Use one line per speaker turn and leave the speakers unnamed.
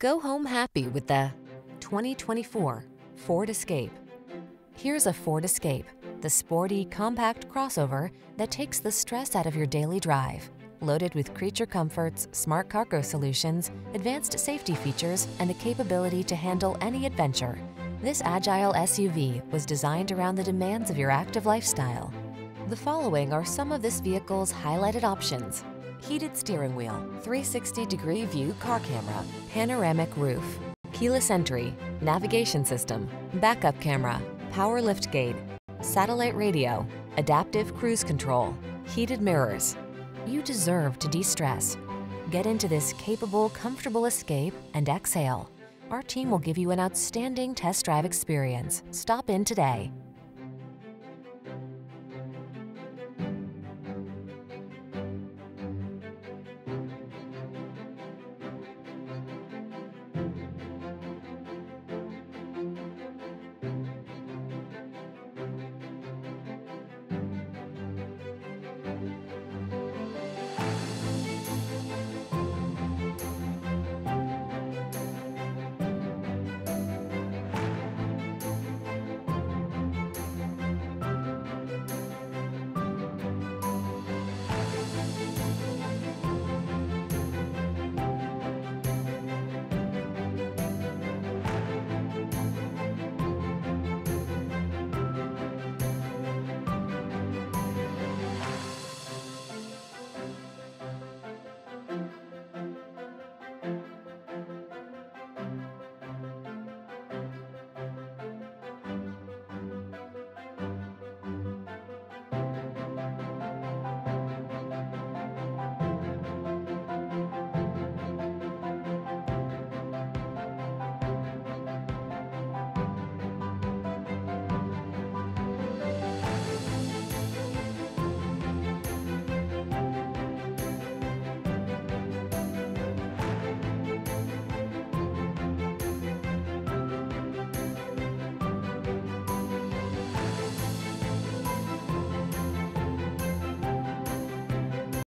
Go home happy with the 2024 Ford Escape. Here's a Ford Escape, the sporty, compact crossover that takes the stress out of your daily drive. Loaded with creature comforts, smart cargo solutions, advanced safety features, and the capability to handle any adventure. This agile SUV was designed around the demands of your active lifestyle. The following are some of this vehicle's highlighted options. Heated steering wheel, 360-degree view car camera, panoramic roof, keyless entry, navigation system, backup camera, power liftgate, satellite radio, adaptive cruise control, heated mirrors. You deserve to de-stress. Get into this capable, comfortable escape and exhale. Our team will give you an outstanding test drive experience. Stop in today.